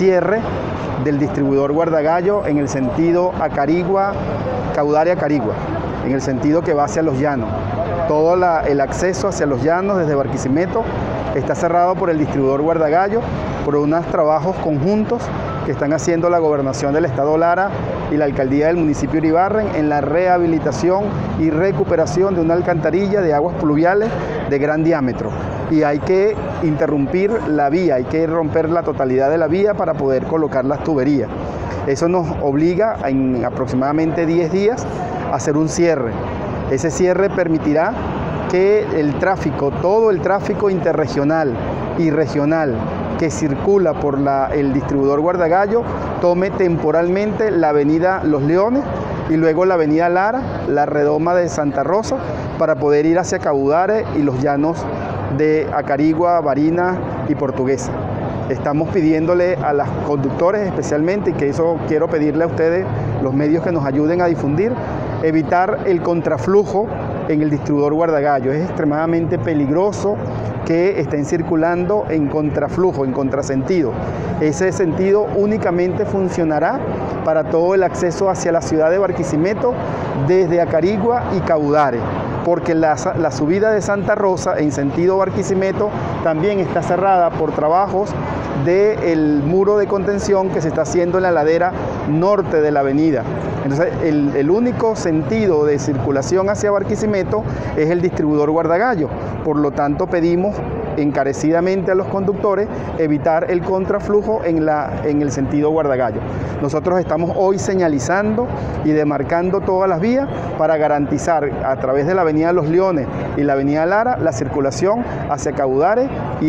cierre del distribuidor Guardagallo en el sentido Acarigua, Caudaria Acarigua, en el sentido que va hacia los llanos. Todo el acceso hacia los llanos desde Barquisimeto está cerrado por el distribuidor Guardagallo, por unos trabajos conjuntos que están haciendo la gobernación del estado Lara y la alcaldía del municipio Iribarren en la rehabilitación y recuperación de una alcantarilla de aguas pluviales de gran diámetro. Y hay que interrumpir la vía, hay que romper la totalidad de la vía para poder colocar las tuberías. Eso nos obliga en aproximadamente 10 días a hacer un cierre. Ese cierre permitirá que el tráfico, todo el tráfico interregional y regional que circula por el distribuidor Guardagallo tome temporalmente la avenida Los Leones y luego la avenida Lara, la redoma de Santa Rosa, para poder ir hacia Caudare y los llanos de Acarigua, Barina y Portuguesa. Estamos pidiéndole a los conductores especialmente, y que eso quiero pedirle a ustedes, los medios que nos ayuden a difundir, evitar el contraflujo en el distribuidor Guardagallo. Es extremadamente peligroso que estén circulando en contraflujo, en contrasentido. Ese sentido únicamente funcionará para todo el acceso hacia la ciudad de Barquisimeto desde Acarigua y Caudare, porque la, subida de Santa Rosa en sentido Barquisimeto también está cerrada por trabajos del muro de contención que se está haciendo en la ladera norte de la avenida. Entonces, el, el, único sentido de circulación hacia Barquisimeto es el distribuidor Guardagallo. Por lo tanto, pedimos encarecidamente a los conductores evitar el contraflujo en, la, en el sentido Guardagallo. Nosotros estamos hoy señalizando y demarcando todas las vías para garantizar a través de la Avenida Los Leones y la Avenida Lara la circulación hacia Caudare y